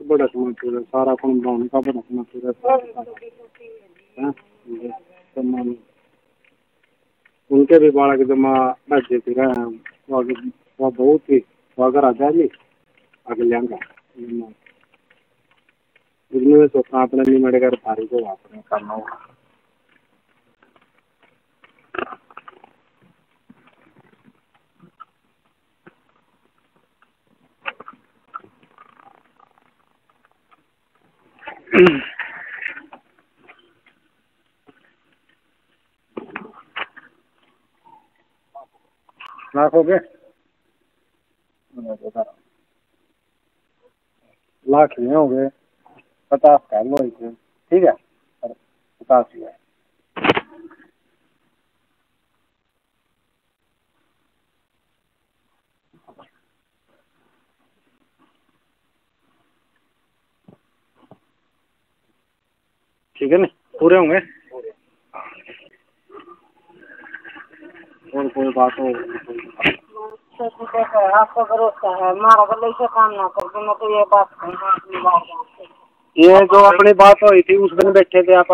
बहुत बड़ा समाचार है सारा कौन बनाने का बड़ा समाचार है हैं? उनके भी बालक जमा बच्चे फिर हैं वो आगे- वो बहुत ही अगर आ जाए आगे लेंगा इसमें सोचना अपने नहीं मेरे घर भारी को अपने करना होगा लाख हो गए लाख नहीं हो गए पचास का लो ठीक है और पचास ही है ठीक है ना? पूरे होंगे? और कोई बात हो सच भरोसा है हमारा गले से काम ना करके मैं तो ये बात कहूँगा अपनी बात ये जो अपनी बात हुई थी उस दिन बैठे थे आप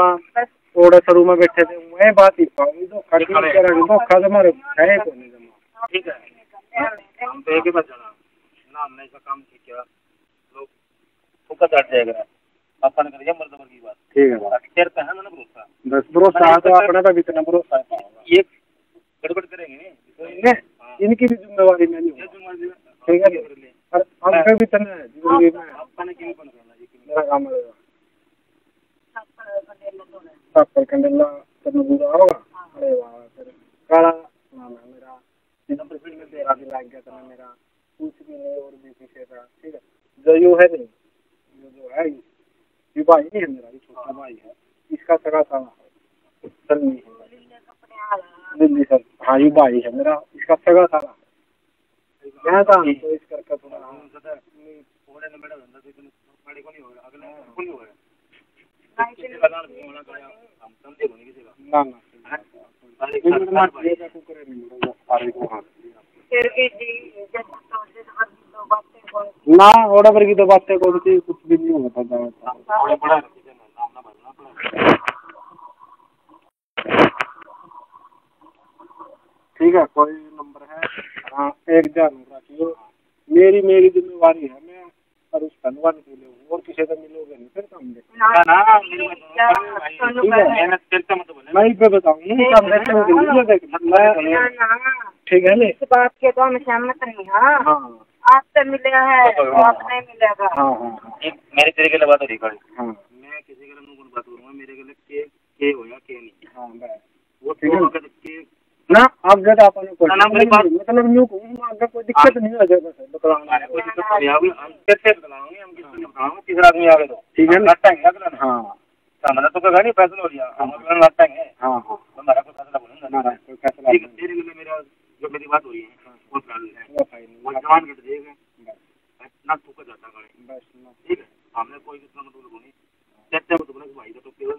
थोड़े शुरू में बैठे थे वही बात ही पाऊँगी तो तो हमारे है को नहीं जमा। ठीक है। हम तो एक ही बात जाना ना हमने इसका काम किया लोग फुकत हट जाएगा। अपन करिए मर्द की बात। ठीक है बात तेरे पे है ना भरोसा? बस भरोसा है तो अपने भी इतना भरोसा है। ये गड़बड़ करेंगे नहीं? तो इन्हें इनकी भी जिम्मेवारी नहीं होगी ठीक है। और हमसे भी इतना है ज़िंदगी में अपन ने क्यों बन करना ये मेरा काम है। सब पर कंडेला करना बुरा होगा अरे वाह काला नाम है मेरा। नंबर फ़ील्ड में तेरा भी लग गया था मेरा। कुछ भी नहीं और भी पीछे था। ठीक है। जो यू है नहीं। है भाई नहीं है मेरा ये छोटा भाई है इसका सगा साला है सन्नी है दिल्ली सर हाँ ये भाई है मेरा इसका सगा साला है यहाँ था हम तो इस करके थोड़ा हाँ, हम सदा थोड़े ने बेटा धंधा तो बड़े को नहीं होगा अगले को नहीं नहीं किसी का ना ना ना ओड़ा पर की तो बातें को भी कुछ भी नहीं होता था। ठीक है कोई नंबर है? हाँ एक ध्यान रखियो। मेरी मेरी जिम्मेवारी है मैं और उस धनवान के लिए और किसी से मिलोगे नहीं फिर काम देखो ना ना मेरी बात सुनो ठीक है। मैं पे हो ना ठीक है नहीं इस बात के तो हम सहमत नहीं हाँ। हाँ। आपसे मिले है तो आप नहीं मिलेगा। हाँ हाँ। हाँ एक मेरे तेरे के लिए बात हो रही हाँ मैं किसी के लिए मुँह को बात करूँगा मेरे के लिए के के हो या के नहीं। हाँ वो ठीक है। तो अगर के ना आप जब आप मतलब न्यू को आगे कोई दिक्कत नहीं हो जाएगा सर हमारे कोई दिक्कत नहीं आएगी हम कैसे बताएँगे हम किसी ने बताएँगे तीसरा आदमी आ गए तो ठीक है अगला ना हाँ। सामने तो कहा नहीं फैसला हो लिया हम अगला लटाएँगे। हाँ। हाँ हमारा कोई फैसला बोलूँगा ना ना कोई फैसला ठीक है तेरे के लिए मेरा जो मेरी बात हो रही है वो फाइनल है। कट देगा ना तू का जाता गाड़ी। बस ना ठीक है? हमने कोई कितना मतलब को नहीं। चर्चा को तो कि भाई तो केवल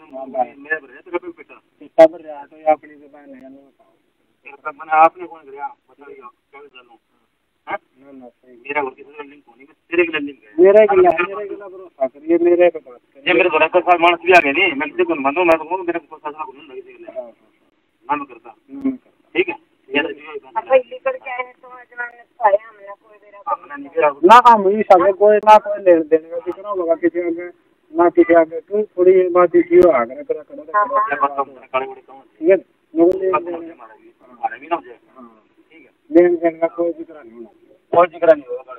मेरे पर है तो कभी बेटा। कितना पर रहा तो ये अपनी जबान है ना बताओ। तक मैंने आपने कौन कराया बताइए क्या चलो हैं? ना ना सही। मेरा घर किसी का लिंक होनी मैं तेरे के लिंक है। मेरे के मेरे के भरोसा करिए मेरे पे बात ये करिए। मेरे का साल मानस भी आ गए नहीं मैं किसी को मानो मैं तो मेरे को फैसला को नहीं लगे हाँ, हाँ, ना मैं करता ना मैं करता। ठीक है ये तो जो है, अब पहली करके आए तो जमाने से आए हमने कोई बेरा अपना नहीं करा ना हम इस आगे कोई ना कोई लेन देन का रहा होगा किसी आगे ना किसी आगे तू थोड़ी ये बात इसी हो आगे करा करो ठीक है मारा मारा लेन देन का कोई ज़िक्र नहीं होना कोई ज़िक्र नहीं होगा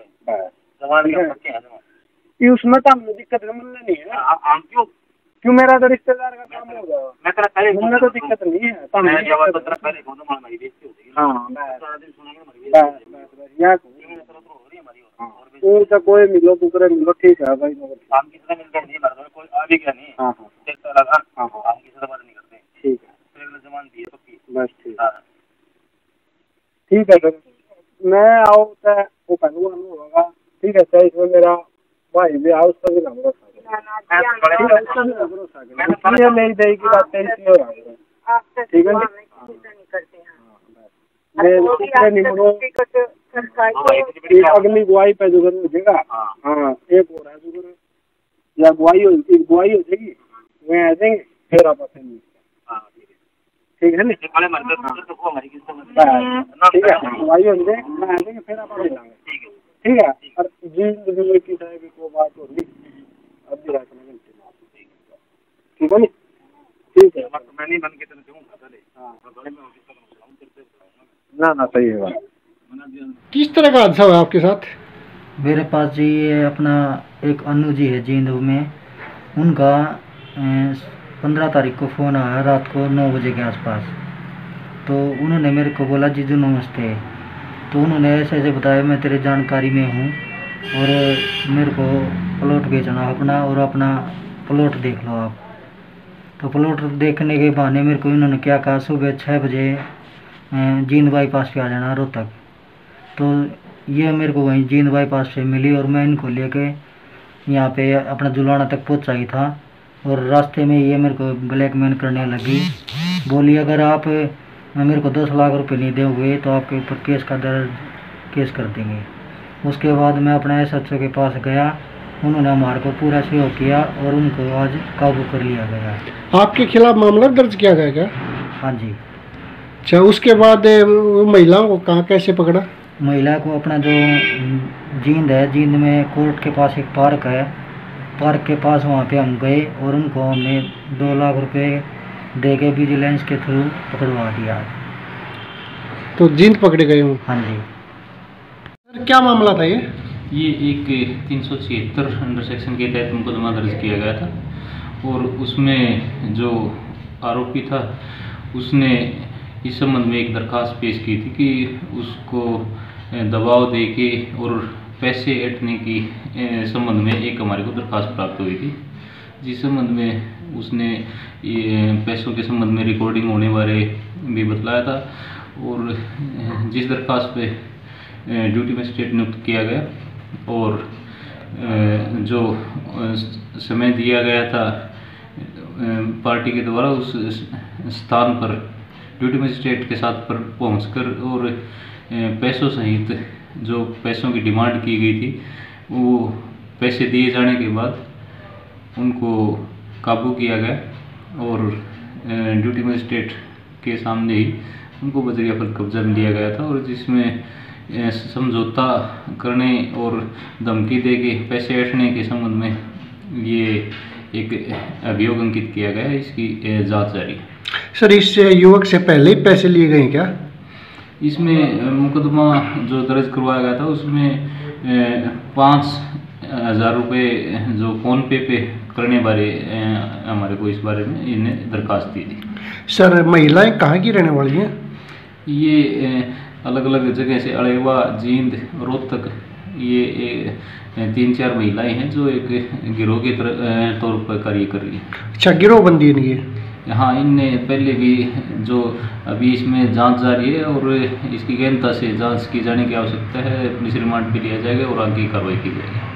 जवान ये उसमें तो हमें दिक्कत नहीं है हम क्यों क्यों मेरा तो रिश्तेदार का काम होगा मैं तेरा पहले मुझे तो दिक्कत नहीं है तो मैं जवाब तो तेरा पहले कौन हमारी मेरी बेइज्जती हो जाएगी हाँ बस सारा दिन सुनेंगे हमारी बस बेइज्जती हो बस बस यहाँ जाएगी ये तरह तो हो रही है हमारी हाँ और कोई मिलो कुकरे मिलो ठीक है भाई। मगर हम किसी से मिलकर नहीं मरते कोई आ भी गया नहीं। हाँ हाँ। एक तो लगा हाँ हाँ। हम किसी से बात नहीं करते। ठीक है। फिर जमान दिए पक्की बस ठीक। हाँ। ठीक है सर मैं आऊँ तो वो पहलू होगा। ठीक है सर इसमें मेरा भाई भी आओ उसका भी है करो। इसलिए मेरी दही की बात हो है। आपसे ठीक है नहीं हैं हाँ, नहीं हाँ, को एक अगली बुआई पे जुगर हो जाएगा हाँ। हाँ एक हो रहा है जुगर या बुआई हो बुआई हो जाएगी वहीं आ जाएँगे फिर आप मिलते हैं। हाँ। ठीक है ना? तो तो ठीक है। बुआई हो जाए मैं आ जाएँगे फिर आप मिलांगे ठीक ठीक है? और जी की कोई बात होगी अब भी रात में ठीक है नी? ठीक है। मैं तो मैं नहीं बन के तेरे दूँगा पहले हाँ। मैं बड़े में ऑफ़िस का मसला हूँ ना ना सही है बात। किस तरह का हादसा हुआ आपके साथ? मेरे पास जी ये अपना एक अनु जी है जींद में। उनका पंद्रह तारीख को फ़ोन आया रात को नौ बजे के आसपास। तो उन्होंने मेरे को बोला जी जीजू, नमस्ते। तो उन्होंने ऐसे ऐसे बताया, मैं तेरे जानकारी में हूँ और मेरे को प्लॉट बेचना अपना और अपना प्लॉट देख लो आप। तो प्लॉट देखने के बहाने मेरे को इन्होंने क्या कहा, सुबह छः बजे जींद बाईपास पे आ जाना रोहतक। तो ये मेरे को वहीं जींद बाईपास से मिली और मैं इनको लेके यहाँ पे अपना जुलाना तक पहुँचा ही था। और रास्ते में ये मेरे को ब्लैकमेल करने लगी। बोली अगर आप मेरे को दस लाख रुपए नहीं दोगे तो आपके ऊपर केस का दर्ज केस कर देंगे। उसके बाद मैं अपने एस एच के पास गया। उन्होंने हमारे को पूरा सहयोग किया और उनको आज काबू कर लिया गया। आपके खिलाफ मामला दर्ज किया गया क्या? हाँ जी। अच्छा उसके बाद महिलाओं को कहाँ कैसे पकड़ा? महिला को अपना जो जींद है जींद में कोर्ट के पास एक पार्क है। पार्क के पास वहाँ पे हम गए और उनको हमने दो लाख रुपए दे के विजिलेंस के थ्रू पकड़वा दिया। तो जींद पकड़े गए हूँ? हाँ जी। सर क्या मामला था ये? ये एक तीन सौ छिहत्तर अंडर सेक्शन के तहत मुकदमा दर्ज किया गया था। और उसमें जो आरोपी था उसने इस संबंध में एक दरखास्त पेश की थी कि उसको दबाव दे के और पैसे ऐंठने की संबंध में एक हमारे को दरखास्त प्राप्त हुई थी। जिस संबंध में उसने पैसों के संबंध में रिकॉर्डिंग होने बारे भी बतलाया था और जिस दरखास्त पे ड्यूटी मजिस्ट्रेट नियुक्त किया गया और जो समय दिया गया था पार्टी के द्वारा उस स्थान पर ड्यूटी मजिस्ट्रेट के साथ पर पहुंचकर और पैसों सहित जो पैसों की डिमांड की गई थी, वो पैसे दिए जाने के बाद उनको काबू किया गया और ड्यूटी मजिस्ट्रेट के सामने ही उनको बजरिया पर कब्जा में लिया गया था और जिसमें समझौता करने और धमकी दे के पैसे ऐंठने के संबंध में ये एक अभियोग अंकित किया गया है, इसकी जाँच जारी है। सर इस युवक से पहले ही पैसे लिए गए हैं क्या? इसमें मुकदमा जो दर्ज करवाया गया था उसमें पाँच हज़ार रुपये जो फ़ोन पे पे करने बारे हमारे को इस बारे में इन्हें दरखास्त दी थी। सर महिलाएँ कहाँ की रहने वाली हैं? ये अलग अलग जगह से अड़ेवा जींद रोहतक ये तीन चार महिलाएँ हैं जो एक गिरोह के तौर पर कार्य कर रही हैं। अच्छा गिरोहबंदी है इनकी हाँ इनने पहले भी जो अभी इसमें जाँच जारी है और इसकी गहनता से जाँच की जाने की आवश्यकता है पुलिस रिमांड भी लिया जाएगा और आगे कार्रवाई की जाएगी।